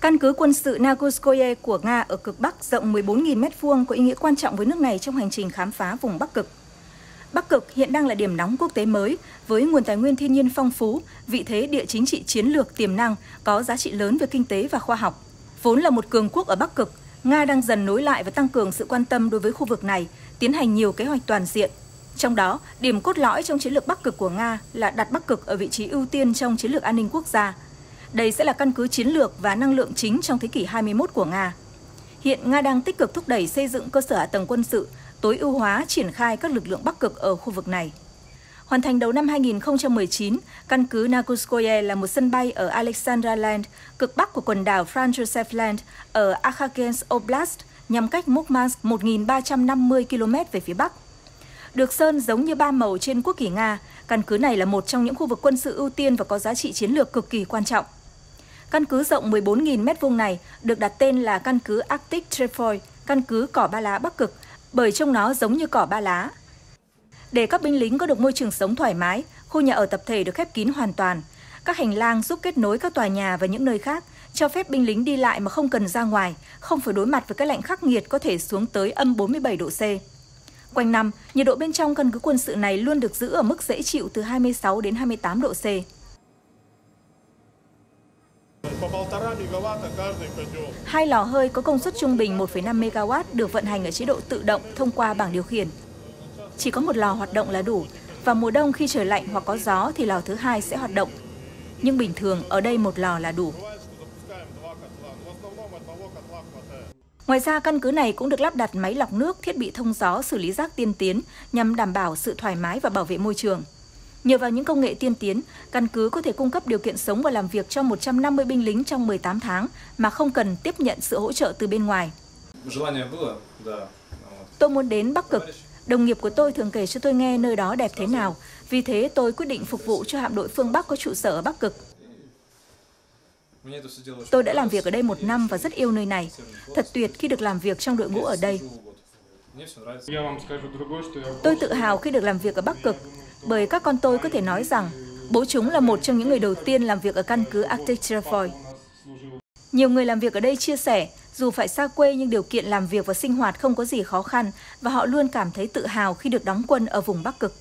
Căn cứ quân sự Nagorskoye của Nga ở cực Bắc rộng 14.000 m2 có ý nghĩa quan trọng với nước này trong hành trình khám phá vùng Bắc Cực. Bắc Cực hiện đang là điểm nóng quốc tế mới với nguồn tài nguyên thiên nhiên phong phú, vị thế địa chính trị chiến lược tiềm năng, có giá trị lớn về kinh tế và khoa học. Vốn là một cường quốc ở Bắc Cực, Nga đang dần nối lại và tăng cường sự quan tâm đối với khu vực này, tiến hành nhiều kế hoạch toàn diện. Trong đó, điểm cốt lõi trong chiến lược Bắc Cực của Nga là đặt Bắc Cực ở vị trí ưu tiên trong chiến lược an ninh quốc gia. Đây sẽ là căn cứ chiến lược và năng lượng chính trong thế kỷ 21 của Nga. Hiện Nga đang tích cực thúc đẩy xây dựng cơ sở hạ tầng quân sự, tối ưu hóa triển khai các lực lượng Bắc Cực ở khu vực này. Hoàn thành đầu năm 2019, căn cứ nakuskoye là một sân bay ở Alexanderland, cực bắc của quần đảo Franz Josef Land ở Arkhangelsk Oblast, nhằm cách Murmansk 1.350 km về phía bắc. Được sơn giống như ba màu trên quốc kỳ Nga, căn cứ này là một trong những khu vực quân sự ưu tiên và có giá trị chiến lược cực kỳ quan trọng. Căn cứ rộng 14.000 m2 này được đặt tên là căn cứ Arctic Trefoil, căn cứ cỏ ba lá Bắc Cực, bởi trông nó giống như cỏ ba lá. Để các binh lính có được môi trường sống thoải mái, khu nhà ở tập thể được khép kín hoàn toàn. Các hành lang giúp kết nối các tòa nhà và những nơi khác, cho phép binh lính đi lại mà không cần ra ngoài, không phải đối mặt với cái lạnh khắc nghiệt có thể xuống tới âm 47 độ C. Quanh năm, nhiệt độ bên trong căn cứ quân sự này luôn được giữ ở mức dễ chịu từ 26 đến 28 độ C. Hai lò hơi có công suất trung bình 1,5 MW được vận hành ở chế độ tự động thông qua bảng điều khiển. Chỉ có một lò hoạt động là đủ. Và mùa đông khi trời lạnh hoặc có gió thì lò thứ hai sẽ hoạt động. Nhưng bình thường ở đây một lò là đủ. Ngoài ra, căn cứ này cũng được lắp đặt máy lọc nước, thiết bị thông gió, xử lý rác tiên tiến nhằm đảm bảo sự thoải mái và bảo vệ môi trường. Nhờ vào những công nghệ tiên tiến, căn cứ có thể cung cấp điều kiện sống và làm việc cho 150 binh lính trong 18 tháng mà không cần tiếp nhận sự hỗ trợ từ bên ngoài. Tôi muốn đến Bắc Cực. Đồng nghiệp của tôi thường kể cho tôi nghe nơi đó đẹp thế nào. Vì thế tôi quyết định phục vụ cho hạm đội phương Bắc có trụ sở ở Bắc Cực. Tôi đã làm việc ở đây một năm và rất yêu nơi này. Thật tuyệt khi được làm việc trong đội ngũ ở đây. Tôi tự hào khi được làm việc ở Bắc Cực, bởi các con tôi có thể nói rằng bố chúng là một trong những người đầu tiên làm việc ở căn cứ Arctic Trefoil. Nhiều người làm việc ở đây chia sẻ, dù phải xa quê nhưng điều kiện làm việc và sinh hoạt không có gì khó khăn và họ luôn cảm thấy tự hào khi được đóng quân ở vùng Bắc Cực.